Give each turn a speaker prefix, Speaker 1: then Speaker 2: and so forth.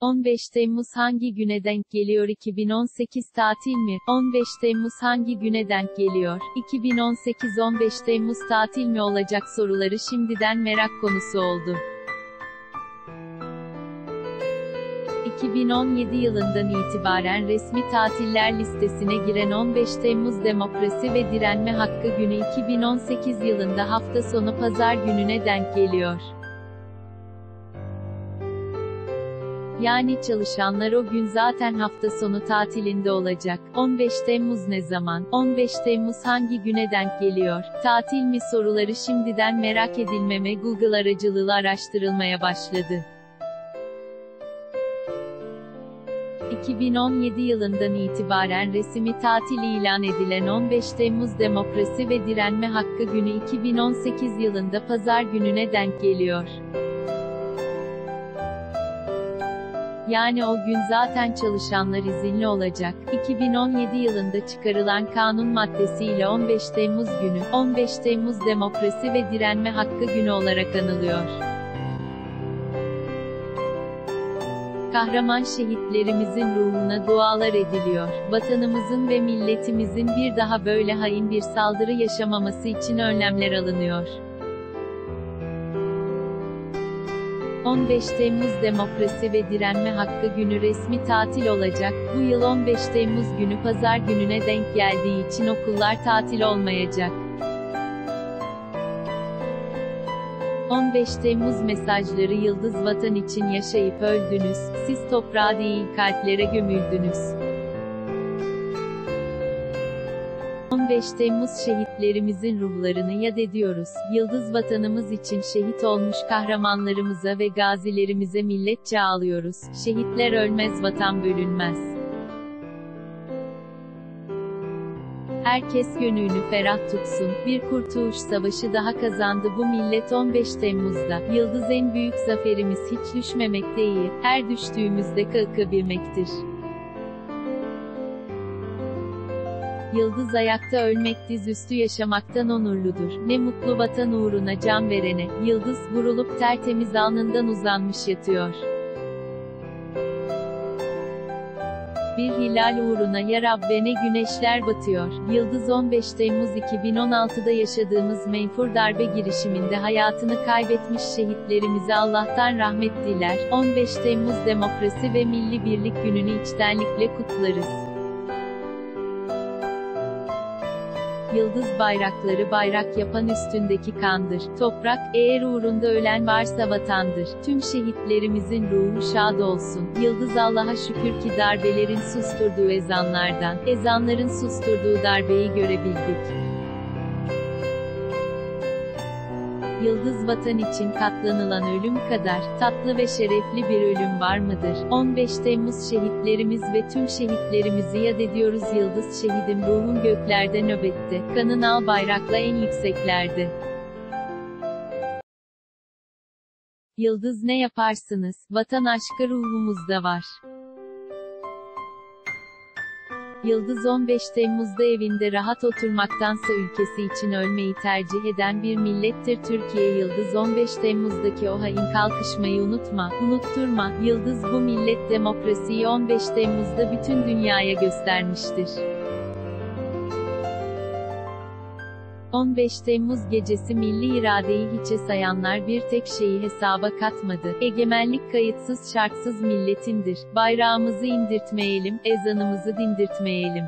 Speaker 1: 15 Temmuz hangi güne denk geliyor 2018 tatil mi? 15 Temmuz hangi güne denk geliyor? 2018 15 Temmuz tatil mi olacak soruları şimdiden merak konusu oldu. 2017 yılından itibaren resmi tatiller listesine giren 15 Temmuz Demokrasi ve Direnme Hakkı Günü 2018 yılında hafta sonu pazar gününe denk geliyor. Yani çalışanlar o gün zaten hafta sonu tatilinde olacak. 15 Temmuz ne zaman? 15 Temmuz hangi güne denk geliyor? Tatil mi soruları şimdiden merak edilmeme Google aracılığıyla araştırılmaya başladı. 2017 yılından itibaren resmi tatil ilan edilen 15 Temmuz Demokrasi ve Direnme Hakkı Günü 2018 yılında pazar gününe denk geliyor. Yani o gün zaten çalışanlar izinli olacak. 2017 yılında çıkarılan kanun maddesiyle 15 Temmuz günü, 15 Temmuz Demokrasi ve Direnme Hakkı Günü olarak anılıyor. Kahraman şehitlerimizin ruhuna dualar ediliyor. Vatanımızın ve milletimizin bir daha böyle hain bir saldırı yaşamaması için önlemler alınıyor. 15 Temmuz Demokrasi ve Direnme Hakkı Günü resmi tatil olacak. Bu yıl 15 Temmuz günü pazar gününe denk geldiği için okullar tatil olmayacak. 15 Temmuz mesajları Yıldız Vatan için yaşayıp öldünüz, siz toprağa değil kalplere gömüldünüz. 15 Temmuz şehitlerimizin ruhlarını yad ediyoruz. Yıldız vatanımız için şehit olmuş kahramanlarımıza ve gazilerimize milletçe ağlıyoruz. Şehitler ölmez vatan bölünmez. Herkes gönlünü ferah tutsun. Bir kurtuluş savaşı daha kazandı bu millet 15 Temmuz'da. Yıldız en büyük zaferimiz hiç düşmemek değil, her düştüğümüzde kalkabilmektir. Yıldız ayakta ölmek dizüstü yaşamaktan onurludur. Ne mutlu vatan uğruna can verene. Yıldız vurulup tertemiz alnından uzanmış yatıyor. Bir hilal uğruna ya Rabbe ne güneşler batıyor. Yıldız 15 Temmuz 2016'da yaşadığımız menfur darbe girişiminde hayatını kaybetmiş şehitlerimize Allah'tan rahmet diler. 15 Temmuz Demokrasi ve Milli Birlik Günü'nü içtenlikle kutlarız. Yıldız bayrakları bayrak yapan üstündeki kandır. Toprak, eğer uğrunda ölen varsa vatandır. Tüm şehitlerimizin ruhu şad olsun. Yıldız Allah'a şükür ki darbelerin susturduğu ezanlardan, ezanların susturduğu darbeyi görebildik. Yıldız vatan için katlanılan ölüm kadar, tatlı ve şerefli bir ölüm var mıdır? 15 Temmuz şehitlerimiz ve tüm şehitlerimizi yad ediyoruz Yıldız şehidim ruhun göklerde nöbette, kanın al bayrakla en yükseklerde. Yıldız ne yaparsınız? Vatan aşkı ruhumuzda var. Yıldız 15 Temmuz'da evinde rahat oturmaktansa ülkesi için ölmeyi tercih eden bir millettir Türkiye Yıldız 15 Temmuz'daki o hain kalkışmayı unutma, unutturma, Yıldız bu millet demokrasiyi 15 Temmuz'da bütün dünyaya göstermiştir. 15 Temmuz gecesi milli iradeyi hiçe sayanlar bir tek şeyi hesaba katmadı. Egemenlik kayıtsız şartsız milletindir. Bayrağımızı indirtmeyelim, ezanımızı dindirtmeyelim.